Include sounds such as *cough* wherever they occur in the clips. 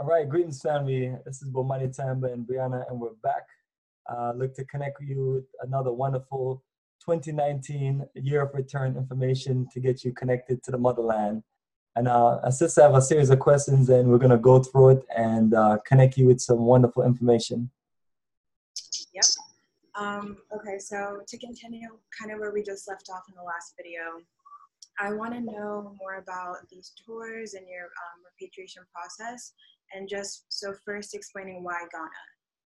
All right, greetings, family. This is Bomani Tyehimba and Brianna, and we're back. Uh, look to connect you with another wonderful 2019 year of return information to get you connected to the motherland. And uh, I have a series of questions, and we're going to go through it and uh, connect you with some wonderful information. Yep. Um, okay, so to continue kind of where we just left off in the last video, I want to know more about these tours and your um, repatriation process and just so first explaining why Ghana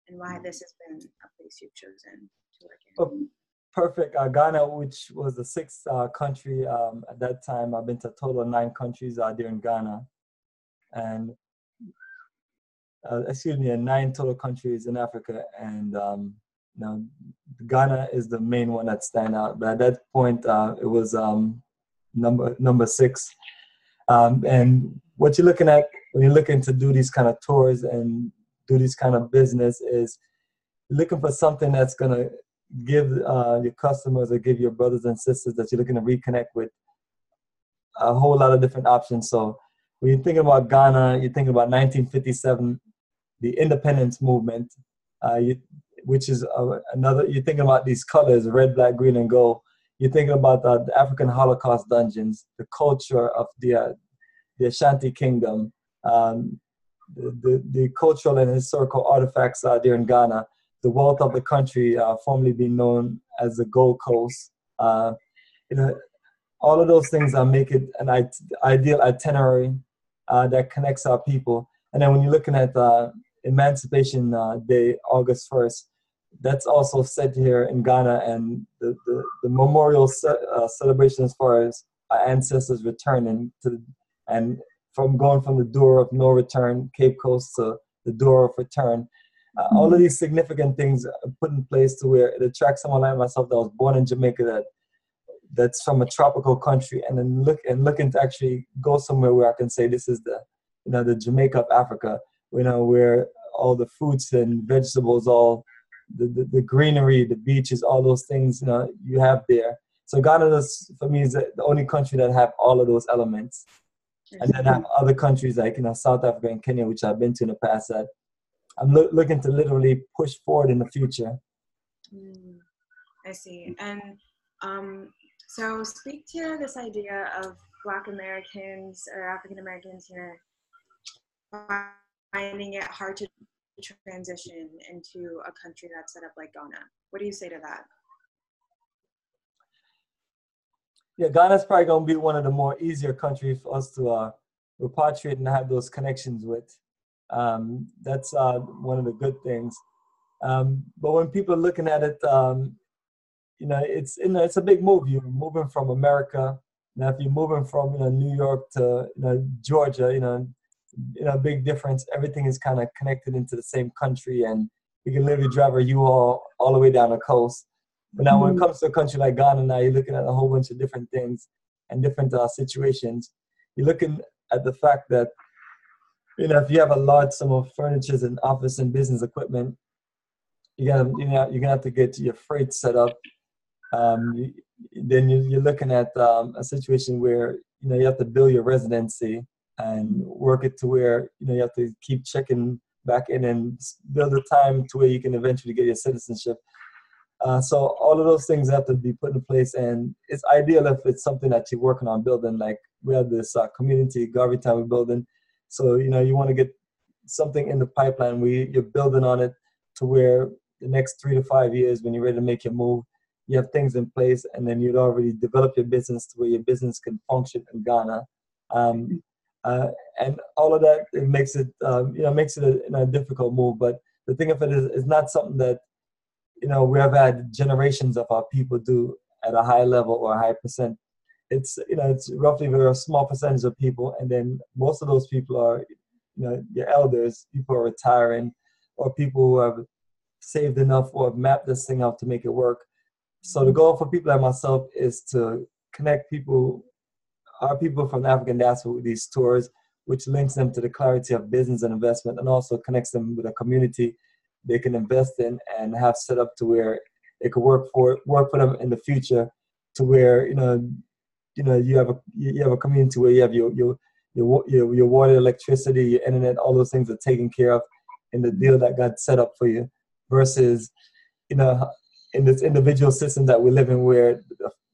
and why this has been a place you've chosen to work in. Oh, perfect. Uh, Ghana, which was the sixth uh, country um, at that time, I've been to a total of nine countries uh, there in Ghana, and uh, excuse me, nine total countries in Africa, and um, know, Ghana is the main one that stand out. But at that point, uh, it was um, number number six, um, and what you're looking at when you're looking to do these kind of tours and do these kind of business is looking for something that's going to give uh, your customers or give your brothers and sisters that you're looking to reconnect with a whole lot of different options. So when you're thinking about Ghana, you're thinking about 1957, the independence movement, uh, you, which is uh, another, you're thinking about these colors, red, black, green, and gold. You're thinking about the African Holocaust dungeons, the culture of the, uh, the Ashanti Kingdom, um, the, the, the, cultural and historical artifacts uh, there in Ghana, the wealth of the country, uh, formerly being known as the Gold Coast. Uh, you know, all of those things uh, make it an ideal itinerary uh, that connects our people. And then when you're looking at uh, Emancipation uh, Day, August 1st, that's also set here in Ghana, and the, the, the memorial ce- uh, celebration as far as our ancestors returning to and from going from the door of no return, Cape Coast, to the door of return. Uh, all of mm-hmm. these significant things put in place to where it attracts someone like myself that was born in Jamaica that that's from a tropical country and then look and looking to actually go somewhere where I can say this is the you know the Jamaica of Africa, you know, where all the fruits and vegetables, all the, the, the greenery, the beaches, all those things, you know, you have there. So Ghana is for me is the only country that have all of those elements and then I have other countries like you know South Africa and Kenya, which I've been to in the past that I'm lo- looking to literally push forward in the future. Mm, I see. And um, so, speak to this idea of Black Americans or African Americans here finding it hard to transition into a country that's set up like Ghana. What do you say to that? Yeah, Ghana's probably gonna be one of the more easier countries for us to uh, repatriate and have those connections with. Um, that's uh, one of the good things. Um, but when people are looking at it, um, you know, it's you know, it's a big move. You're moving from America. Now, if you're moving from you know New York to you know Georgia, you know, you know, big difference. Everything is kind of connected into the same country, and you can literally drive a U-Haul all the way down the coast. But now, when it mm-hmm. comes to a country like Ghana, now you're looking at a whole bunch of different things and different uh, situations. You're looking at the fact that, you know, if you have a large sum of furniture and office and business equipment, you're gonna you know, you're gonna have to get your freight set up. Um, you, then you're looking at um, a situation where you know you have to build your residency and work it to where you know you have to keep checking back in and build a time to where you can eventually get your citizenship. Uh, so all of those things have to be put in place, and it's ideal if it's something that you're working on building. Like we have this uh, community Town we're building, so you know you want to get something in the pipeline. We you're building on it to where the next three to five years, when you're ready to make your move, you have things in place, and then you'd already develop your business to where your business can function in Ghana. Um, uh, and all of that it makes it um, you know makes it a, a difficult move. But the thing of it is, it's not something that you know we have had generations of our people do at a high level or a high percent. It's you know it's roughly a small percentage of people and then most of those people are you know your elders people are retiring or people who have saved enough or have mapped this thing out to make it work. So the goal for people like myself is to connect people our people from the african diaspora with these tours which links them to the clarity of business and investment and also connects them with a community they can invest in and have set up to where it could work for work for them in the future to where you know you know you have a you have a community where you have your your your, your, your water, electricity, your internet, all those things are taken care of in the deal that God set up for you versus, you know, in this individual system that we live in where,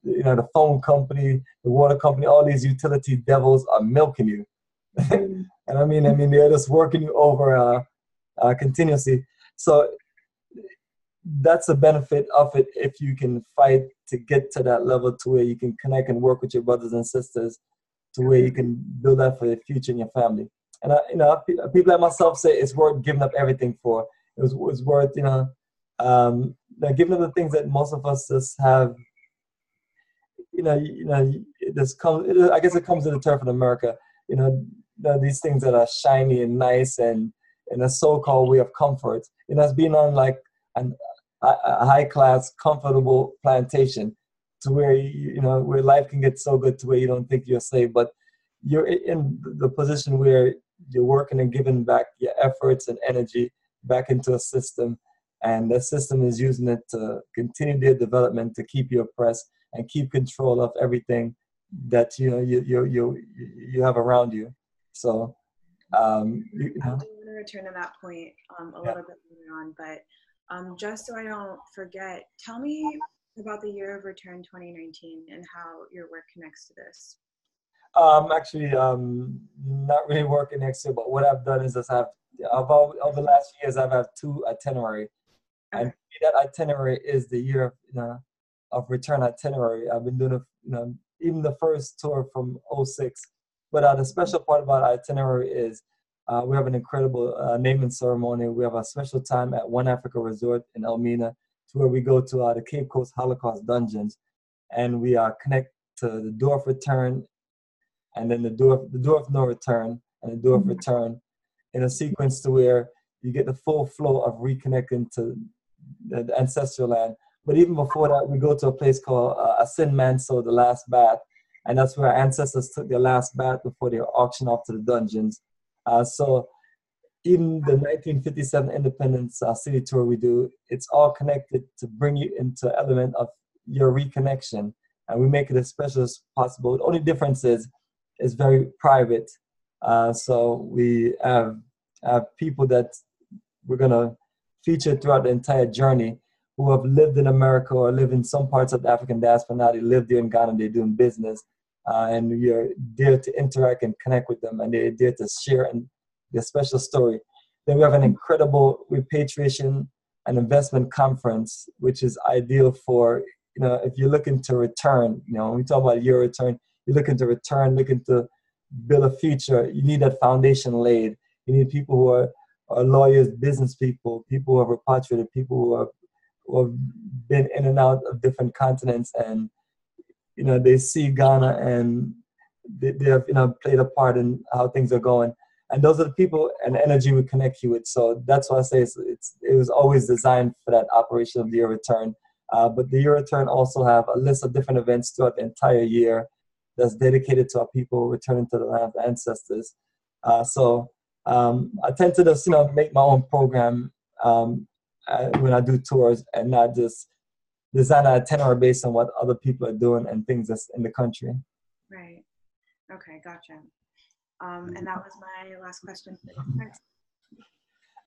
you know, the phone company, the water company, all these utility devils are milking you. *laughs* and I mean, I mean, they're just working you over uh, uh, continuously. So that's the benefit of it if you can fight to get to that level to where you can connect and work with your brothers and sisters to where you can build that for the future in your family. And I, you know, people like myself say it's worth giving up everything for. It was, it was worth, you know, um, giving up the things that most of us just have. You know, you, know, it just comes. I guess it comes to the turf in America. You know, these things that are shiny and nice and in a so-called way of comfort. Know, it's being on like an, a high class, comfortable plantation to where you, know where life can get so good to where you don't think you're safe, but you're in the position where you're working and giving back your efforts and energy back into a system, and the system is using it to continue their development to keep you oppressed and keep control of everything that you know you you you you have around you. So, um, you know. I do want to return to that point um, a yeah. little bit later on, but um, just so I don't forget, tell me about the year of return 2019 and how your work connects to this. Um, actually, um, not really working next year, but what I've done is I've about over the last years I've had two itinerary, okay. and that itinerary is the year of you know, of return itinerary. I've been doing it, you know, even the first tour from 06. But uh, the special part about itinerary is uh, we have an incredible uh, naming ceremony. We have a special time at One Africa Resort in Elmina, to where we go to uh, the Cape Coast Holocaust dungeons, and we uh, connect to the door of return, and then the door the door of no return, and the door of mm-hmm. return, in a sequence to where you get the full flow of reconnecting to the, the ancestral land. But even before that, we go to a place called uh, Asin Manso, the last bath, and that's where our ancestors took their last bath before they were auctioned off to the dungeons so in the 1957 Independence uh, City Tour we do, it's all connected to bring you into element of your reconnection, and we make it as special as possible. The only difference is it's very private. Uh, so we have, have people that we're gonna feature throughout the entire journey who have lived in America or live in some parts of the African diaspora now. They live there in Ghana, they're doing business uh, and you're there to interact and connect with them, and they're there to share and their special story. Then we have an incredible repatriation and investment conference, which is ideal for you know if you're looking to return. You know, when we talk about your return, you're looking to return, looking to build a future. You need that foundation laid. You need people who are, are lawyers, business people, people who have repatriated, people who have, who have been in and out of different continents and you know they see Ghana and they, they have you know played a part in how things are going. And those are the people and energy we connect you with. So that's why I say it's, it's it was always designed for that operation of the year return. Uh, but the year return also have a list of different events throughout the entire year that's dedicated to our people returning to the land of ancestors. Uh, so um, I tend to just you know make my own program um, uh, when I do tours and not just design an itinerary based on what other people are doing and things that's in the country. Right. Okay, gotcha. Um, and that was my last question.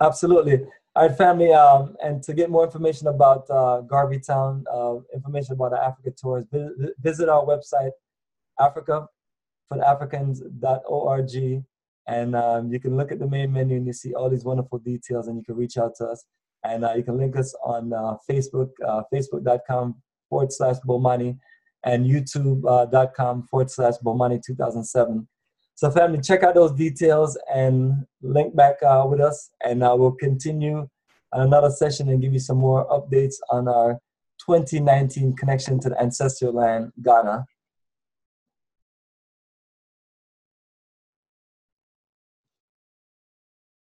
Absolutely. All right, family. Um, and to get more information about uh, Garvey Town, uh, information about the Africa tours, visit, our website, Africa for the Africans.org. And um, you can look at the main menu and you see all these wonderful details, and you can reach out to us. And uh, you can link us on uh, Facebook, uh, facebook.com forward slash Bomani, and youtube.com forward slash Bomani 2007. So, family, check out those details and link back with us, and we'll continue another session and give you some more updates on our 2019 connection to the ancestral land, Ghana.